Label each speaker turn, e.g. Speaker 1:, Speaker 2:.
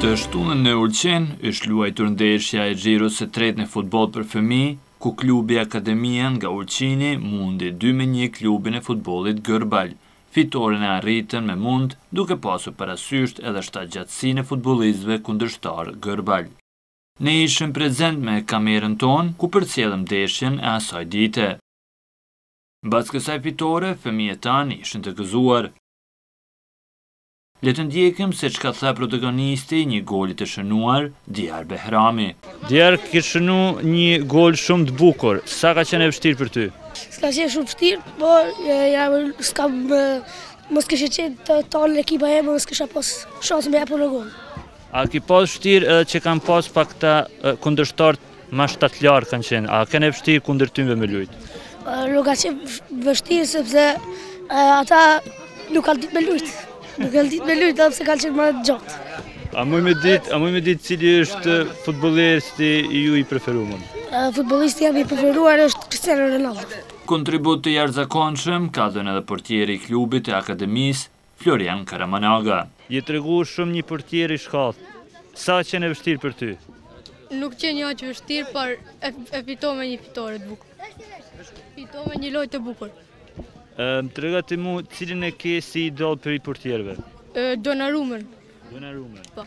Speaker 1: Të shtunën në Ulqin është luajtur ndeshja e xhiros së tretë në futboll për fëmijë, ku klubi Akademia nga Ulqini mundi dy me një klubin e futbollit Gërbal. Fitoren e arritën me mund, duke pasur parasysht edhe shtatgjatësinë e futbollistëve kundërshtarë Gërbal. Ne ishim prezent me kamerën tonë, ku përcollëm ndeshjen e asaj dite. Mbas kësaj fitore, fëmijët tanë ishin të gëzuar. Le të ndjekim se çka tha protagonisti i një goli të shënuar, Diar Behrami.
Speaker 2: Diar, ke shënu një gol shumë të bukur. Sa ka qenë e vështirë për ty?
Speaker 3: S'ka qenë shumë e vështirë, po ja sikur mos kish qenë e tanë ekipa jeme mos kisha pas shansë me e dhanë një gol.
Speaker 2: A ki pas vështirë edhe që kanë pas pak këta kundërshtarë Ma shtatlartë kanë qenë, a ke e vështirë kundër tyne me lujtë?
Speaker 3: Nuk ka qenë vështirë sepse ata nuk kanë ditë me lujtë. Nuk kanë ditë me lujtë, edhe pse kanë qenë ma të gjatë.
Speaker 2: A muj me ditë, a muj me ditë cili është futbolisti jot i preferum?
Speaker 3: Futbolisti jem i preferuar është Cristiano Ronaldo.
Speaker 1: Kontribut të jashtëzakonshëm ka dhënë edhe portieri i klubit të akademisë, Florian Karamanaga.
Speaker 2: Je tregu shumë një portier i shkathtë. Sa ka qenë e vështirë për ty?
Speaker 4: Nuk ka qenë aq vështirë, por e fitova një fitore të bukur. Fitova një lojë të bukur.
Speaker 2: Më trego ti mu cilin e ke si idol
Speaker 4: prej portierëve?
Speaker 2: Donnarumën. Donnarumën.
Speaker 4: Po.